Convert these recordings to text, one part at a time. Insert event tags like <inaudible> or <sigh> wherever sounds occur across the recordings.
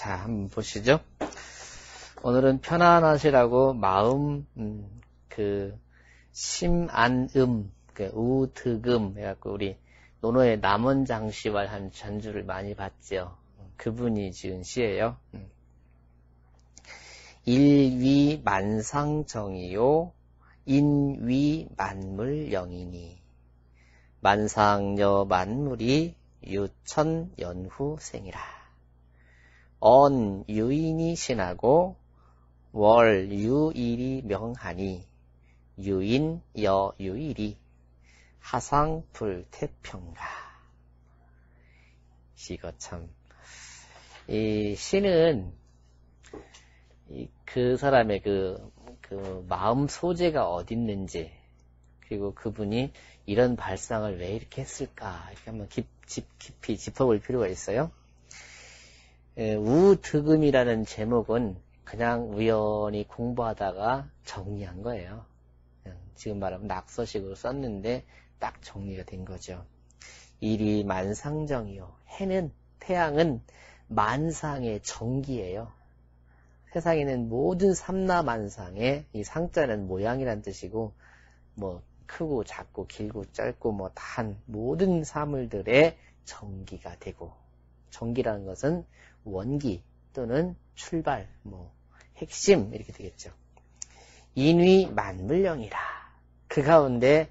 자, 한번 보시죠. 오늘은 편안하시라고 마음, 음, 그, 심안음, 그, 우득음, 해갖고 우리 노노의 남원장 씨와 한 전주를 많이 봤죠. 그분이 지은 시예요. 음. 일위 만상정이요, 인위 만물영이니. 만상여 만물이 유천연후생이라. 언 유인이 신하고 월 유일이 명하니 유인 여 유일이 하상 불태평가 이거 참이 시는 그 사람의 그, 그 마음 소재가 어디 있는지 그리고 그분이 이런 발상을 왜 이렇게 했을까 이렇게 한번 깊, 깊이 짚어볼 필요가 있어요. 예, 우득음이라는 제목은 그냥 우연히 공부하다가 정리한 거예요. 지금 말하면 낙서식으로 썼는데 딱 정리가 된 거죠. 일이 만상정이요. 해는, 태양은 만상의 정기예요. 세상에는 모든 삼라만상의 이 상자는 모양이란 뜻이고 뭐 크고 작고 길고 짧고 뭐 단 모든 사물들의 정기가 되고 정기라는 것은 원기 또는 출발, 뭐 핵심 이렇게 되겠죠. 인위 만물령이라. 그 가운데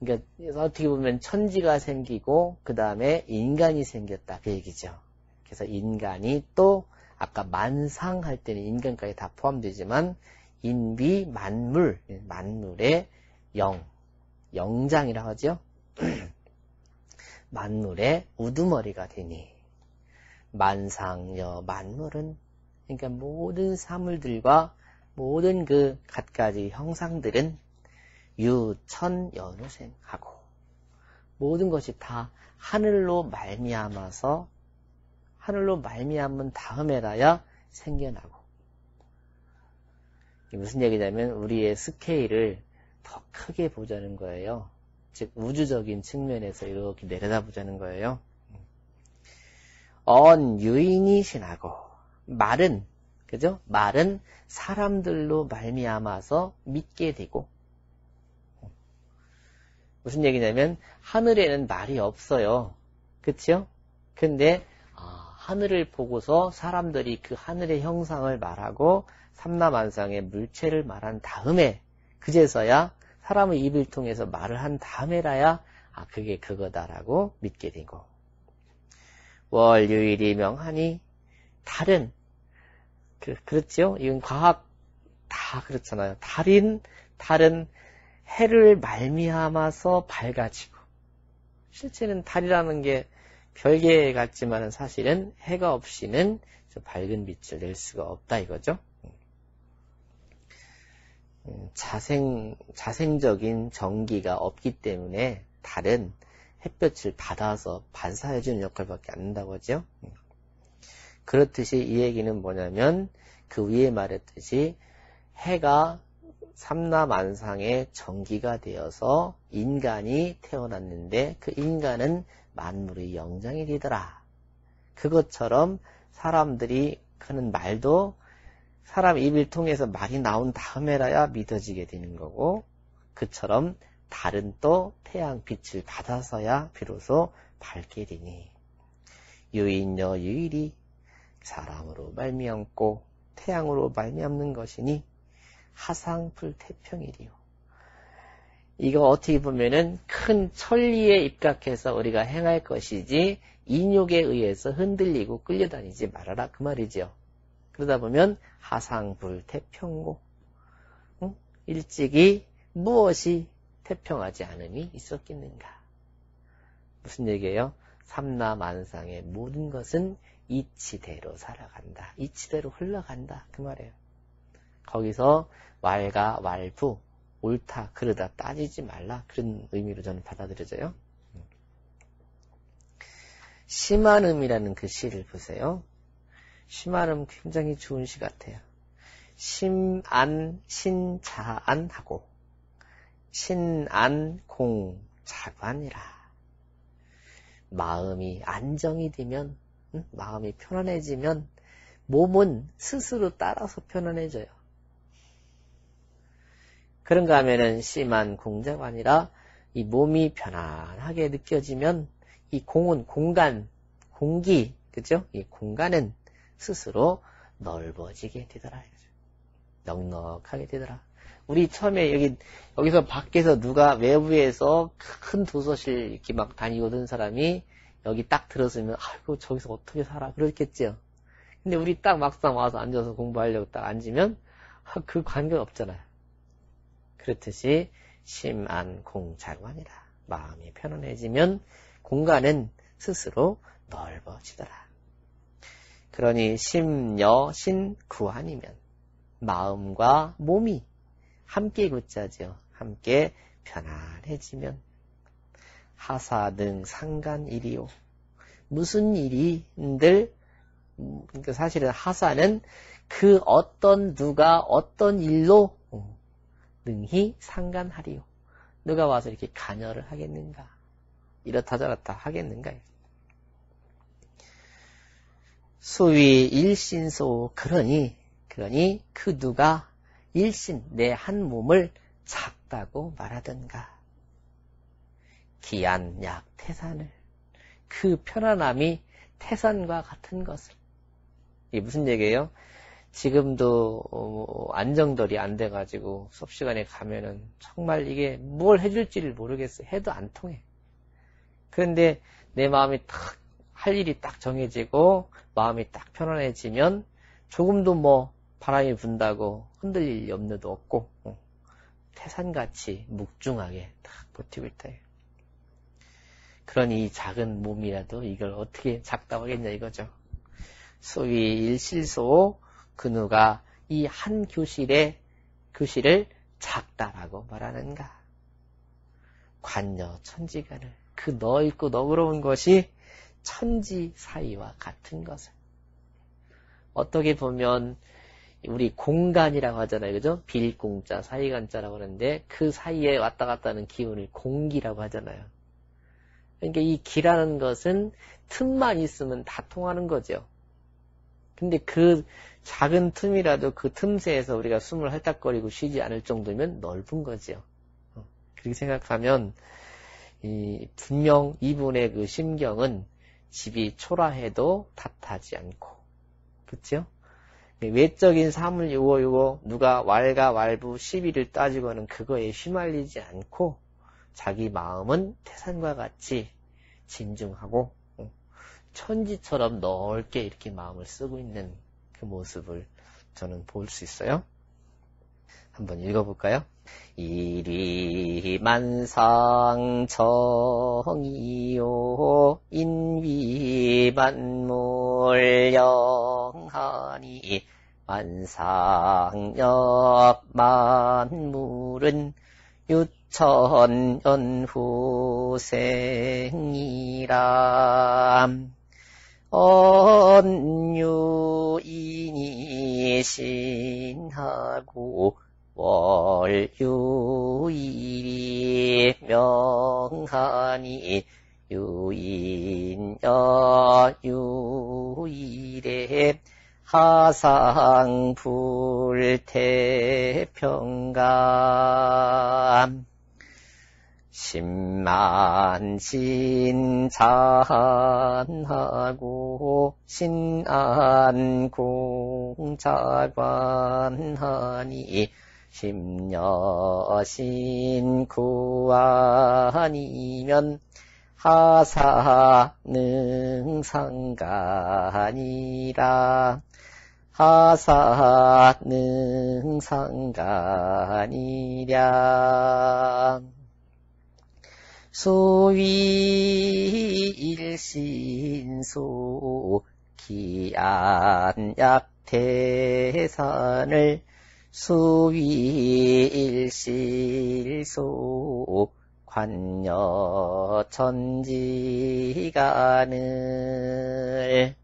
그러니까 어떻게 보면 천지가 생기고 그 다음에 인간이 생겼다 그 얘기죠. 그래서 인간이 또 아까 만상 할 때는 인간까지 다 포함되지만 인비 만물 만물의 영 영장이라 하죠. <clears throat> 만물의 우두머리가 되니 만상여 만물은 그러니까 모든 사물들과 모든 그 갖가지 형상들은 유천연우생하고 모든 것이 다 하늘로 말미암아서 하늘로 말미암은 다음에라야 생겨나고 무슨 얘기냐면 우리의 스케일을 더 크게 보자는 거예요. 즉 우주적인 측면에서 이렇게 내려다보자는 거예요. 언 유인이 신하고 말은 그죠? 말은 사람들로 말미암아서 믿게 되고 무슨 얘기냐면 하늘에는 말이 없어요. 그치요? 근데 아, 하늘을 보고서 사람들이 그 하늘의 형상을 말하고 삼라만상의 물체를 말한 다음에 그제서야 사람의 입을 통해서 말을 한 다음에라야 아 그게 그거다라고 믿게 되고 월요일이 명하니 달은 그, 그렇죠? 이건 과학 다 그렇잖아요. 달인 달은 해를 말미암아서 밝아지고 실제는 달이라는 게 별개 같지만 사실은 해가 없이는 밝은 빛을 낼 수가 없다 이거죠. 음, 자생 자생적인 전기가 없기 때문에 달은 햇볕을 받아서 반사해주는 역할밖에 안 한다고 하죠. 그렇듯이 이 얘기는 뭐냐면 그 위에 말했듯이 해가 삼라만상의 전기가 되어서 인간이 태어났는데 그 인간은 만물의 영장이 되더라. 그것처럼 사람들이 하는 말도 사람 입을 통해서 말이 나온 다음에라야 믿어지게 되는 거고 그처럼 달은 또 태양 빛을 받아서야 비로소 밝게 되니 유인여 유일이 사람으로 말미암고 태양으로 말미암는 것이니 하상풀 태평이리요. 이거 어떻게 보면은 큰 천리에 입각해서 우리가 행할 것이지 인욕에 의해서 흔들리고 끌려다니지 말아라 그 말이죠. 그러다 보면 하상불 태평고 응? 일찍이 무엇이 태평하지 않음이 있었겠는가? 무슨 얘기예요? 삼라만상의 모든 것은 이치대로 살아간다. 이치대로 흘러간다. 그 말이에요. 거기서 왈가 왈부 옳다 그르다 따지지 말라 그런 의미로 저는 받아들여져요. 심한음이라는 그 시를 보세요. 심한음 굉장히 좋은 시 같아요. 심안 신자안 하고 신안공 자관이라. 마음이 안정이 되면, 마음이 편안해지면 몸은 스스로 따라서 편안해져요. 그런가 하면은 심한 공자가 아니라 이 몸이 편안하게 느껴지면 이 공은 공간, 공기, 그죠? 이 공간은 스스로 넓어지게 되더라. 넉넉하게 되더라. 우리 처음에 여기, 여기서 밖에서 누가 외부에서 큰 도서실 이렇게 막 다니거든 사람이 여기 딱 들었으면, 아이고, 저기서 어떻게 살아? 그렇겠죠. 근데 우리 딱 막상 와서 앉아서 공부하려고 딱 앉으면, 아, 그 관계가 없잖아요. 그렇듯이 심안 공자관이라. 마음이 편안해지면 공간은 스스로 넓어지더라. 그러니 심여 신 구한이면 마음과 몸이 함께 굳자죠. 함께 편안해지면 하사 등 상간 일이요. 무슨 일이들 그러니까 사실은 하사는 그 어떤 누가 어떤 일로 능히 상간하리요. 누가 와서 이렇게 간여를 하겠는가? 이렇다 저렇다 하겠는가? 수위 일신소 그러니 그러니 그 누가 일신 내 한 몸을 작다고 말하던가 기안 약 태산을 그 편안함이 태산과 같은 것을 이게 무슨 얘기예요? 지금도 어, 안정돌이 안 돼가지고 수업 시간에 가면은 정말 이게 뭘 해줄지를 모르겠어. 해도 안 통해. 그런데 내 마음이 딱할 일이 딱 정해지고 마음이 딱 편안해지면 조금도 뭐 바람이 분다고 흔들릴 염려도 없고 어, 태산같이 묵중하게 딱 버티고 있다. 그러니 이 작은 몸이라도 이걸 어떻게 작다고 하겠냐 이거죠. 소위 일실소 그누가 이 한 교실에 교실을 작다라고 말하는가? 관여 천지간을 그 넓고 너그러운 것이 천지 사이와 같은 것을 어떻게 보면 우리 공간이라고 하잖아요. 그죠? 빌공자, 사이간자라고 하는데 그 사이에 왔다 갔다 하는 기운을 공기라고 하잖아요. 그러니까 이 기라는 것은 틈만 있으면 다 통하는 거죠. 근데 그 작은 틈이라도 그 틈새에서 우리가 숨을 헐떡거리고 쉬지 않을 정도면 넓은 거죠. 어, 그렇게 생각하면 이 분명 이분의 그 심경은 집이 초라해도 탓하지 않고 그렇죠? 외적인 사물 요거 요거 누가 왈가 왈부 시비를 따지고는 그거에 휘말리지 않고 자기 마음은 태산과 같이 진중하고 어, 천지처럼 넓게 이렇게 마음을 쓰고 있는 그 모습을 저는 볼 수 있어요. 한번 읽어볼까요? 이리 만상정이요 인위만물영하니 만상역 만물은 유천연후생이라 언유인이 신하고 월유일이 명하니 유인여 유일에 하상불태평감 십만신잔하고 신안공자관하니 십여신구아니면 하사능상가니라. 하사능상가니랴. 소위일신소 기안약태산을 수위일실소 관여천지간을